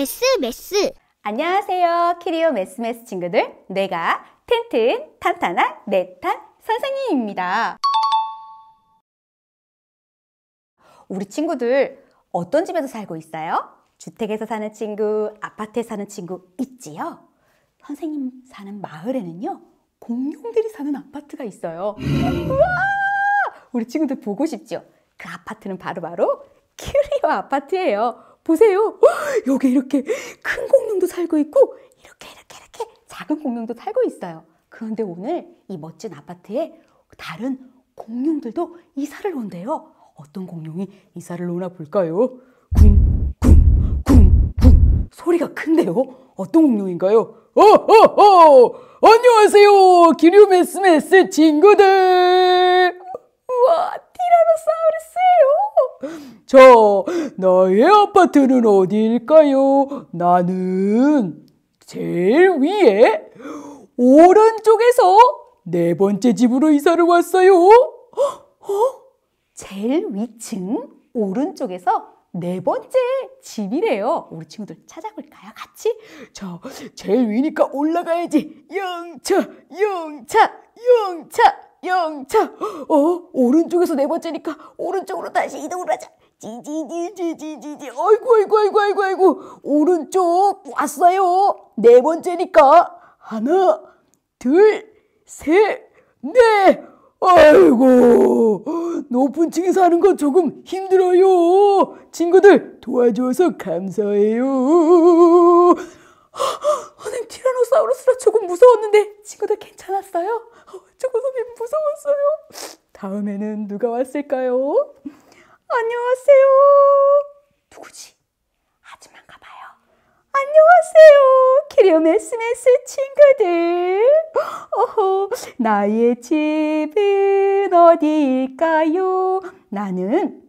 매쓰 매쓰 안녕하세요. 큐리오 매쓰매쓰 친구들. 뇌가 튼튼 탄탄한 뇌탄 선생님입니다. 우리 친구들 어떤 집에서 살고 있어요? 주택에서 사는 친구, 아파트에 사는 친구 있지요? 선생님 사는 마을에는요, 공룡들이 사는 아파트가 있어요. 우와! 우리 친구들 보고 싶죠? 그 아파트는 바로바로 큐리오 아파트예요. 보세요. 여기 이렇게 큰 공룡도 살고 있고, 이렇게, 이렇게, 이렇게 작은 공룡도 살고 있어요. 그런데 오늘 이 멋진 아파트에 다른 공룡들도 이사를 온대요. 어떤 공룡이 이사를 오나 볼까요? 쿵, 쿵, 쿵, 쿵. 소리가 큰데요? 어떤 공룡인가요? 어허허! 안녕하세요! 기류 메스메스 친구들! 우와, 자, 나의 아파트는 어디일까요? 나는 제일 위에 오른쪽에서 네 번째 집으로 이사를 왔어요. 어? 제일 위층 오른쪽에서 네 번째 집이래요. 우리 친구들 찾아볼까요? 같이? 자, 제일 위니까 올라가야지. 영차, 영차, 영차, 영차. 어, 오른쪽에서 네 번째니까 오른쪽으로 다시 이동을 하자. 지지지지지지지. 아이고, 아이고, 아이고, 아이고, 아이고. 오른쪽 왔어요. 네 번째니까. 하나, 둘, 셋, 넷. 아이고, 높은 층에 사는 건 조금 힘들어요. 친구들, 도와줘서 감사해요. 선생님, 티라노사우루스라 조금 무서웠는데, 친구들 괜찮았어요? 어, 조금 선생님 무서웠어요. 다음에는 누가 왔을까요? 안녕하세요. 누구지? 아줌마인가 봐요. 안녕하세요. 키리오메스메스 친구들. 어허, 나의 집은 어디일까요? 나는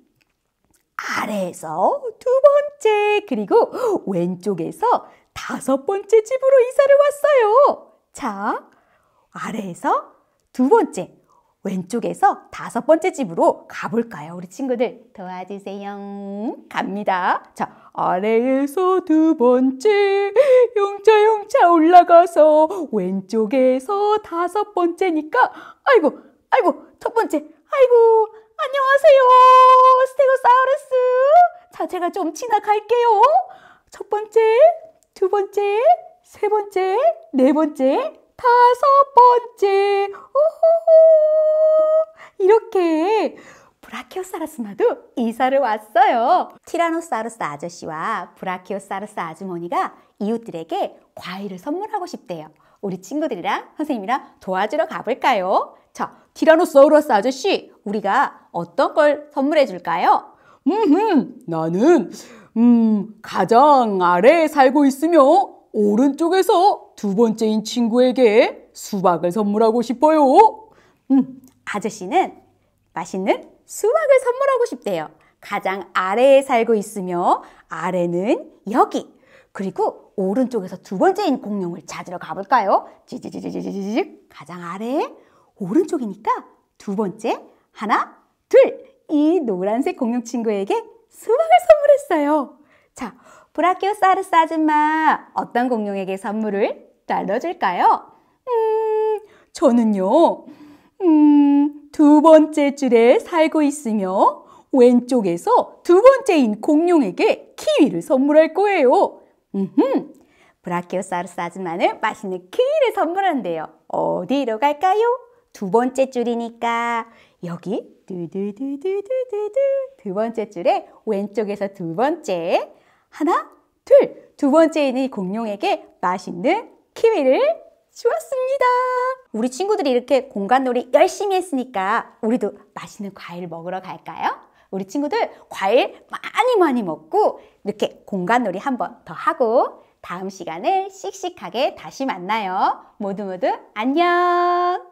아래에서 두 번째, 그리고 왼쪽에서 다섯 번째 집으로 이사를 왔어요. 자, 아래에서 두 번째, 왼쪽에서 다섯 번째 집으로 가볼까요? 우리 친구들 도와주세요. 갑니다. 자, 아래에서 두 번째, 영차 영차 올라가서 왼쪽에서 다섯 번째니까 아이고, 아이고, 첫 번째, 아이고, 안녕하세요. 스테고사우루스. 자, 제가 좀 지나갈게요. 첫 번째, 두 번째, 세 번째, 네 번째, 다섯 번째. 오호호. 이렇게 브라키오사우루스 아줌마도 이사를 왔어요. 티라노사우루스 아저씨와 브라키오사우루스 아주머니가 이웃들에게 과일을 선물하고 싶대요. 우리 친구들이랑 선생님이랑 도와주러 가볼까요? 자, 티라노사우루스 아저씨, 우리가 어떤 걸 선물해 줄까요? 음, 나는 음, 가장 아래에 살고 있으며 오른쪽에서 두 번째인 친구에게 수박을 선물하고 싶어요. 음, 아저씨는 맛있는 수박을 선물하고 싶대요. 가장 아래에 살고 있으며 아래는 여기. 그리고 오른쪽에서 두 번째인 공룡을 찾으러 가볼까요? 지지지지지지지 가장 아래 오른쪽이니까 두 번째 하나 둘 이 노란색 공룡 친구에게 수박을 선물했어요. 자, 브라키오사르스 아줌마 어떤 공룡에게 선물을 나눠줄까요? 음, 저는요, 음, 두 번째 줄에 살고 있으며 왼쪽에서 두 번째인 공룡에게 키위를 선물할 거예요. 음흠, 브라키오사르스 아줌마는 맛있는 키위를 선물한대요. 어디로 갈까요? 두 번째 줄이니까 여기 두두두두두두두 두 번째 줄에 왼쪽에서 두 번째 하나 둘 두 번째인 이 공룡에게 맛있는 키위를 주었습니다. 우리 친구들이 이렇게 공간놀이 열심히 했으니까 우리도 맛있는 과일 먹으러 갈까요? 우리 친구들 과일 많이 많이 먹고 이렇게 공간놀이 한 번 더 하고 다음 시간에 씩씩하게 다시 만나요. 모두 모두 안녕!